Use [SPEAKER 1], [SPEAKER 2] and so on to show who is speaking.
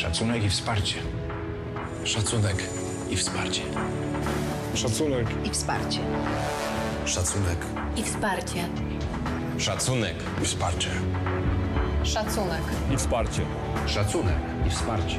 [SPEAKER 1] Szacunek i wsparcie.
[SPEAKER 2] Szacunek i wsparcie.
[SPEAKER 3] Szacunek.
[SPEAKER 4] i wsparcie.
[SPEAKER 2] Szacunek.
[SPEAKER 5] i wsparcie.
[SPEAKER 2] Szacunek i wsparcie.
[SPEAKER 6] Szacunek.
[SPEAKER 3] I wsparcie.
[SPEAKER 1] Szacunek i wsparcie.